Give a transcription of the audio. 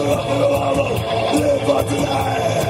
Live for today.